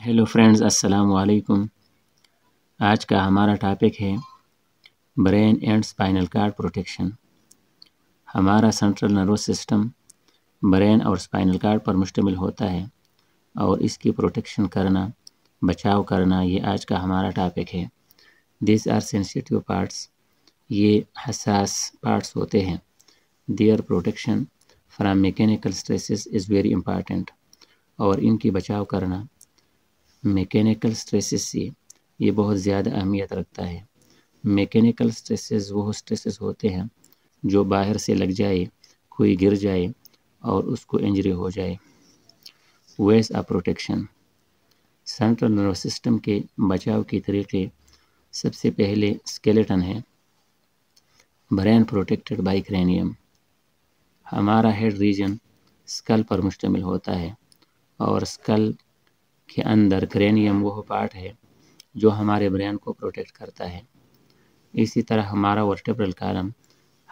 Hello friends अस्सलाम वालेकुम आज का हमारा टॉपिक है brain and spinal cord protection हमारा सेंट्रल नर्वस सिस्टम ब्रेन और स्पाइनल कार्ड पर मुश्तमिल होता है और इसकी प्रोटेक्शन करना, बचाव करना ये आज का हमारा टॉपिक है। दिस आर सेंसिटिव पार्ट्स ये हसास पार्ट्स होते हैं। Their protection from mechanical stresses is very important और इनकी बचाव करना मैकेनिकल स्ट्रेसेस से ये बहुत ज़्यादा अहमियत रखता है। मैकेनिकल स्ट्रेसेस वो स्ट्रेसेस होते हैं जो बाहर से लग जाए, कोई गिर जाए और उसको इंजरी हो जाए। वेस आ प्रोटेक्शन सेंट्रल नर्वस सिस्टम के बचाव के तरीके सबसे पहले स्केलेटन है। ब्रेन प्रोटेक्टेड बाई क्रेनियम हमारा हेड रीजन स्कल पर मुश्तमिल होता है और स्कल के अंदर क्रेनियम वो पार्ट है, जो हमारे ब्रेन को प्रोटेक्ट करता है। इसी तरह हमारा वर्टेब्रल कॉलम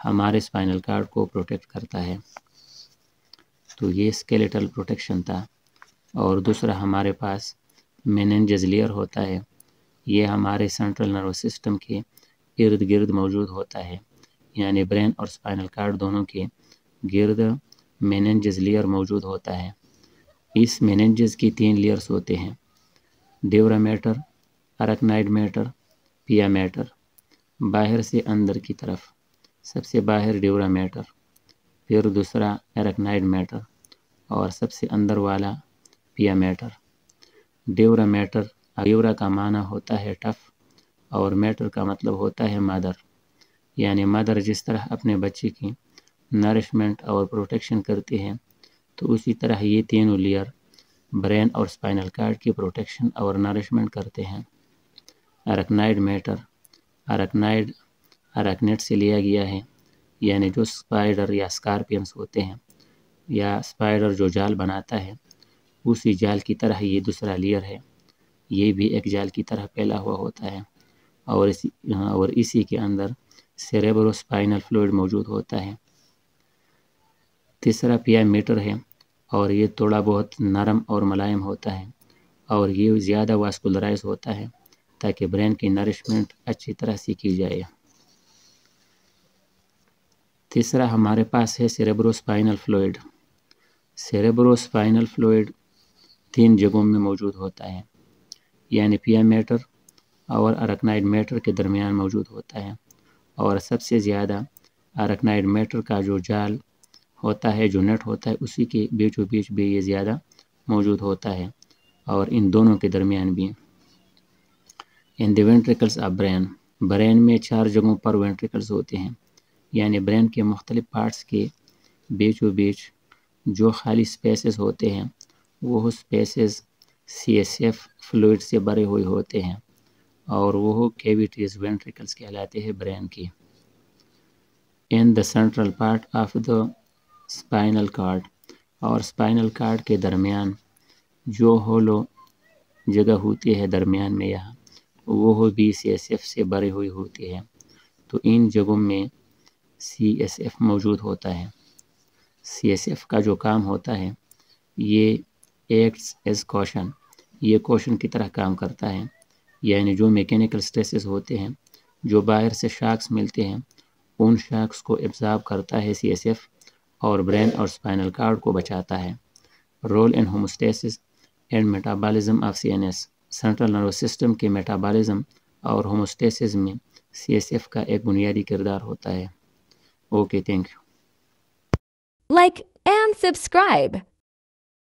हमारे स्पाइनल कार्ड को प्रोटेक्ट करता है। तो ये स्केलेटल प्रोटेक्शन था। और दूसरा हमारे पास मेनेंजस लेयर होता है। ये हमारे सेंट्रल नर्वस सिस्टम के इर्द गिर्द मौजूद होता है। यानी ब्रेन और स्पाइनल कार्ड दोनों के गिर्द मेनेंजस लेयर मौजूद होता है। इस मेनेंजेस की तीन लेयर्स होते हैं। Dura matter, arachnoid matter, pia matter, बाहर से अंदर की तरफ़। सबसे बाहर डेवरा मैटर, फिर दूसरा एरकनाइड मैटर, और सबसे अंदर वाला पिया मैटर। डेवरा मैटर डेवरा का माना होता है टफ, और मैटर का मतलब होता है मदर। यानी मदर जिस तरह अपने बच्चे की नरिशमेंट और प्रोटेक्शन करती है तो उसी तरह ये तीनों लेयर ब्रेन और स्पाइनल कार्ड की प्रोटेक्शन और नरिशमेंट करते हैं। अरकनाइड मैटर, अरकनाइड, अरकनेट से लिया गया है, यानी जो स्पाइडर या स्कारपियंस होते हैं, या स्पाइडर जो जाल बनाता है, उसी जाल की तरह ये दूसरा लेयर है। ये भी एक जाल की तरह फैला हुआ होता है और इसी और इसी के अंदर सेरेब्रोस्पाइनल फ्लूइड मौजूद होता है। तीसरा पिया मीटर है और ये थोड़ा बहुत नरम और मुलायम होता है और ये ज़्यादा वास्कुलराइज होता है ताकि ब्रेन की नरिशमेंट अच्छी तरह से की जाए। तीसरा हमारे पास है सेरेब्रोस्पाइनल फ्लूइड सेरेब्रोस्पाइनल फ्लूइड तीन जगहों में मौजूद होता है, यानी पिया मैटर और अरकनाइड मेटर के दरमियान मौजूद होता है और सबसे ज़्यादा अरकनाइड मेटर का जो जाल होता है, जो नेट होता है, उसी के बीचों बीच भी ये ज़्यादा मौजूद होता है और इन दोनों के दरमियान भी। In the ventricles of brain brain में चार जगहों पर वेंट्रिकल्स होते हैं। यानी ब्रेन के मुख्तलिफ़ पार्ट्स के बीचों बीच जो खाली स्पेसेस होते हैं, वह spaces C S F fluid से भरे हुए होते हैं और वह कैविटीज़ वेंट्रिकल्स कहलाते हैं ब्रेन की। In the central part of the spinal cord और स्पाइनल कार्ड के दरमियान जो होलो जगह होती है दरमियान में यहाँ, वो हो बी सी एस एफ़ से भरी हुई होती है। तो इन जगहों में सी एस एफ़ मौजूद होता है। सी एस एफ़ का जो काम होता है, ये एक्ट्स एज क्वेश्चन ये क्वेश्चन की तरह काम करता है। यानी जो मैकेनिकल स्ट्रेसेस होते हैं, जो बाहर से शार्क्स मिलते हैं, उन शार्क्स को एब्जॉर्ब करता है सी एस एफ़ और ब्रेन और स्पाइनल कार्ड को बचाता है। Role in homeostasis and metabolism of CNS. Central nervous system के मेटाबॉलिज्म और होमोस्टेसिस में सीएसएफ का एक बुनियादी किरदार होता है। Okay, thank you. Like and subscribe.